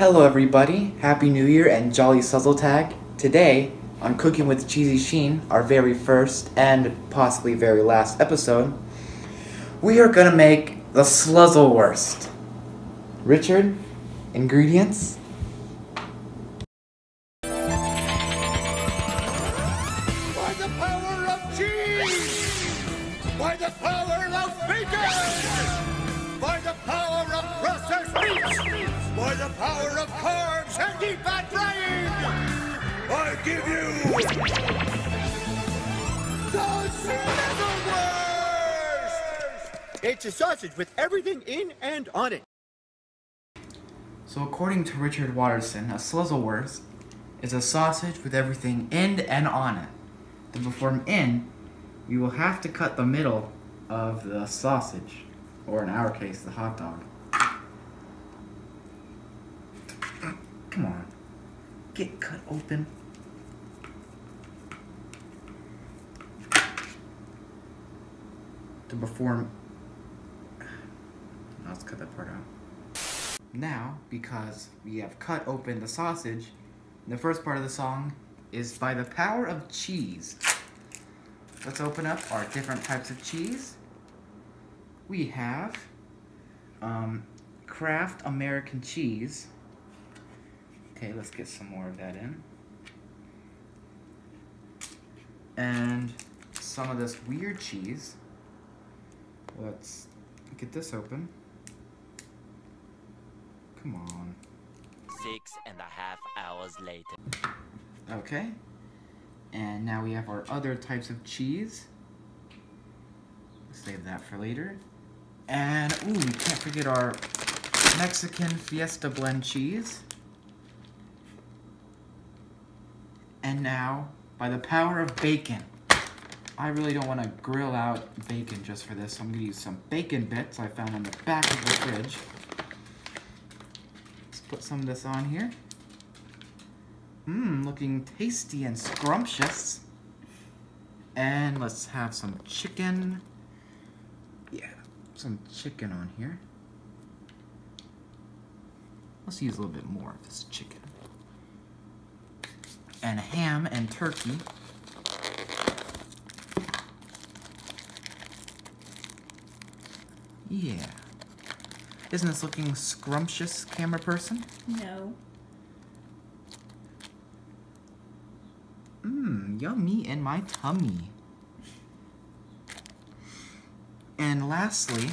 Hello everybody, Happy New Year and Jolly Sluzzle Tag. Today, on Cooking with Cheezy Sheen, our very first and possibly very last episode, we are gonna make the Sluzzlewurst. Richard, ingredients? By the power of cheese! By the power of bacon! By the power of processed meats! By the power of carbs and deep fat frying! I give you the Sluzzlewurst! It's a sausage with everything in and on it. So according to Richard Watterson, a Sluzzlewurst is a sausage with everything in and on it. To perform in, you will have to cut the middle of the sausage, or in our case, the hot dog. Come on, get cut open. To perform, let's cut that part out. Now, because we have cut open the sausage, the first part of the song is by the power of cheese. Let's open up our different types of cheese. We have um, Kraft American cheese. Okay, let's get some more of that in. And some of this weird cheese. Let's get this open. Come on. Six and a half hours later. Okay. And now we have our other types of cheese. Save that for later. And, ooh, we can't forget our Mexican Fiesta blend cheese. And now, by the power of bacon. I really don't want to grill out bacon just for this. So I'm going to use some bacon bits I found on the back of the fridge. Let's put some of this on here. Mmm, looking tasty and scrumptious. And let's have some chicken. Yeah, some chicken on here. Let's use a little bit more of this chicken. And ham and turkey. Yeah. Isn't this looking scrumptious, camera person? No. Mmm, yummy in my tummy. And lastly,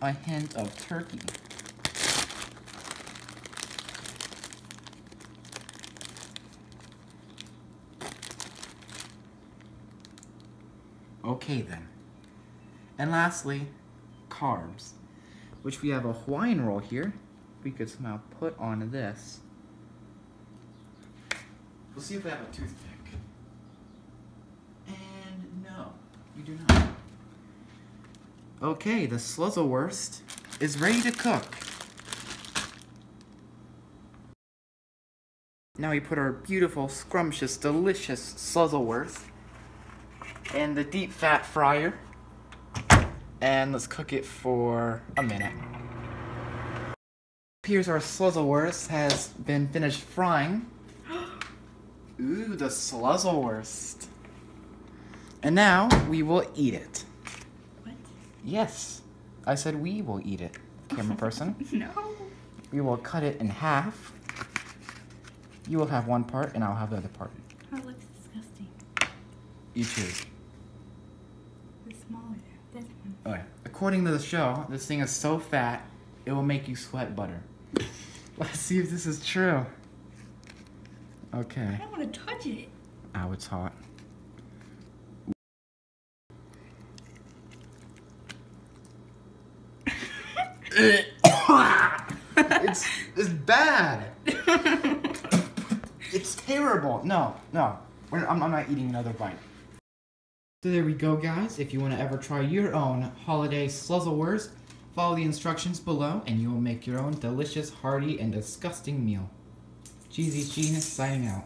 a hint of turkey. Okay then. And lastly, carbs, which we have a Hawaiian roll here. We could somehow put on this. We'll see if we have a toothpick. And no, we do not. Okay, the Sluzzlewurst is ready to cook. Now we put our beautiful, scrumptious, delicious Sluzzlewurst in the deep fat fryer. And let's cook it for a minute. Here's our Sluzzlewurst has been finished frying. Ooh, the Sluzzlewurst. And now we will eat it. What? Yes, I said we will eat it, camera person. No. We will cut it in half. You will have one part, and I'll have the other part. Oh, it looks disgusting. You choose. The smaller. This one. Okay. According to the show, this thing is so fat, it will make you sweat butter. Let's see if this is true. Okay. I don't want to touch it. Ow, it's hot. it's it's bad. it's terrible. No, no. I'm, I'm not eating another bite. So there we go, guys. If you want to ever try your own holiday Sluzzlewurst, follow the instructions below and you will make your own delicious, hearty, and disgusting meal. Cheezy Sheen signing out.